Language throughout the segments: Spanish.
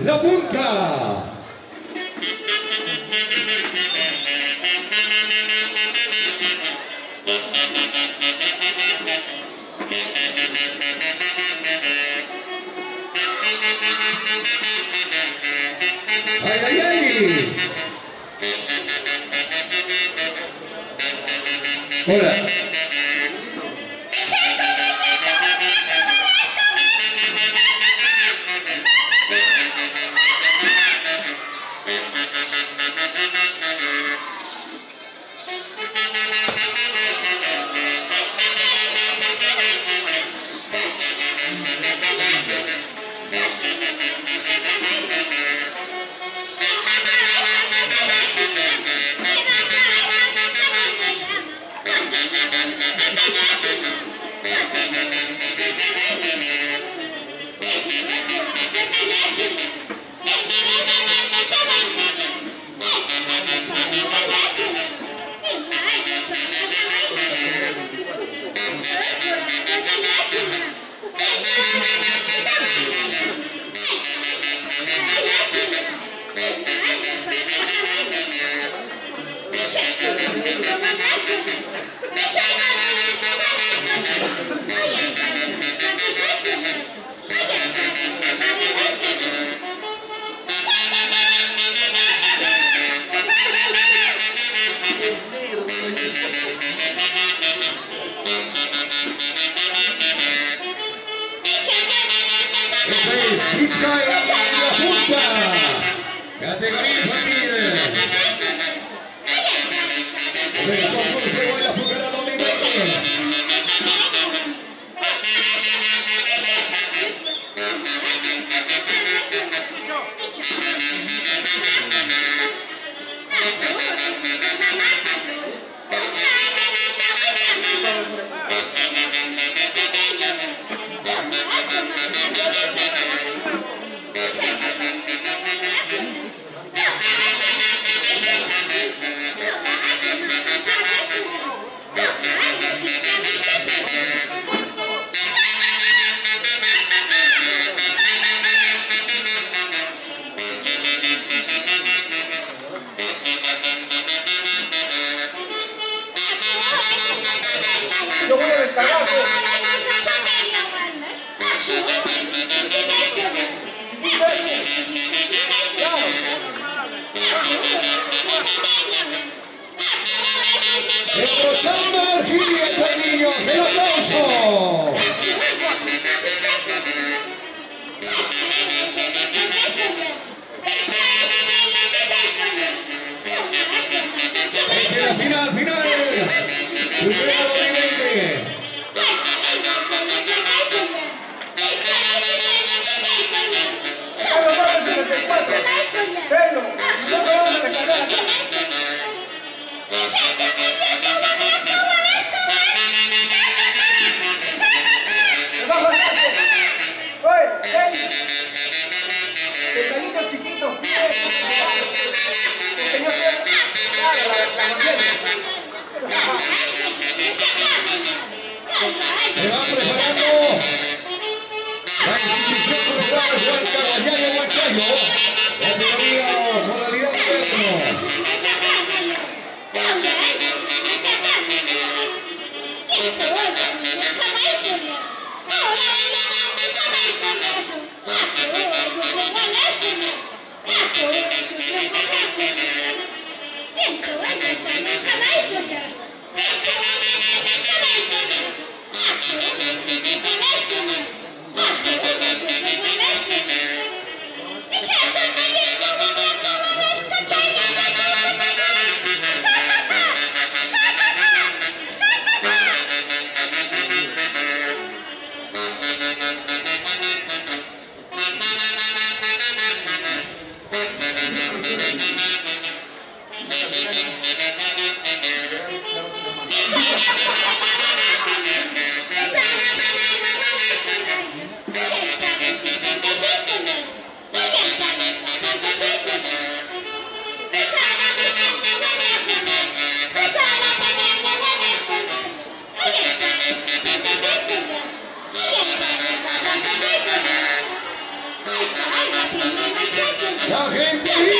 La Punta. ¡Ay, ay, ay! Hola. Esta es Kipka y La Punta. Categoría infantil. El Derrochando energía estos niños. El aplauso. Final, final. Se va preparando la institución colegial Juan Carvajal Huancayo. gente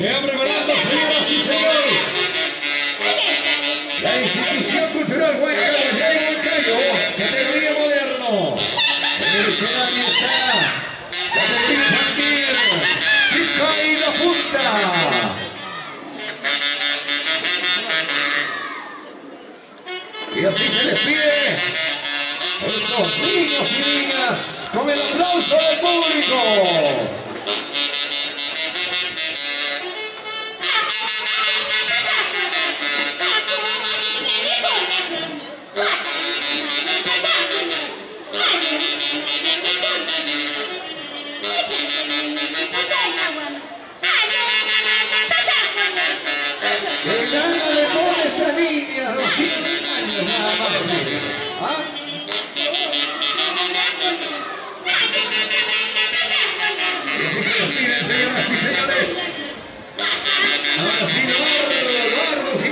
Se abre brazo, señoras y señores. La institución cultural Huancayo, Yari Huancayo, categoría moderno. En el escenario está categoría infantil, y la punta. Y así se despide estos niños y niñas con el aplauso del público. Años nada más. ¿Ah? Así se despiden, señoras y señores. Ahora sí, Eduardo, Eduardo, si.